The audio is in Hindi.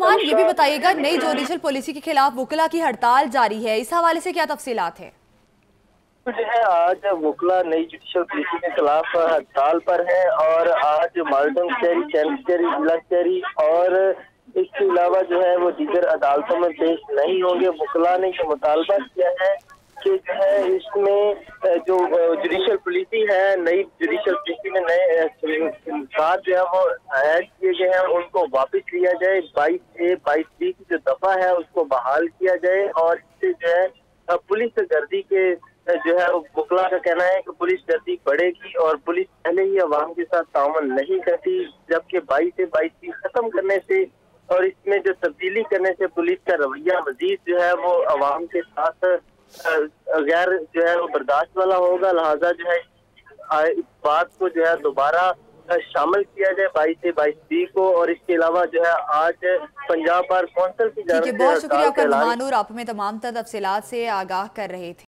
मान ये भी बताइएगा नई जुडिशल पॉलिसी के खिलाफ वकला की हड़ताल जारी है। इस हवाले से क्या तफसीलात है? तो जो है आज वकला नई जुडिशल पॉलिसी के खिलाफ हड़ताल पर है और आज माल्टन शहरी कैंप जिला शहरी और इसके अलावा जो है वो दीगर अदालतों में पेश नहीं होंगे। वकला ने ये मुतालबा किया है कि जो है इसमें जो जुडिशियल पॉलिसी है, नई जुडिशियल पॉलिसी में नए बात जो है वो ऐड किए गए हैं, उनको वापस लिया जाए। बाईस ए बाईस बी की जो दफ़ा है, उसको बहाल किया जाए और इससे जो है पुलिस गर्दी के जो है, बुकला का कहना है कि पुलिस गर्दी बढ़ेगी और पुलिस पहले ही अवाम के साथ तामन नहीं करती, जबकि बाईस से बाईस बी खत्म करने से और इसमें जो तब्दीली करने से पुलिस का रवैया मजीद जो है, वो अवाम के साथ गैर जो है वो बर्दाश्त वाला होगा लिहाजा जो है इस बात को जो है दोबारा शामिल किया जाए बाईस से बाईस बी को और इसके अलावा जो है आज पंजाब बार कौंसिल की जाए बहुत शुक्रिया आपका और आप में तमाम तफसी से आगाह कर रहे थे।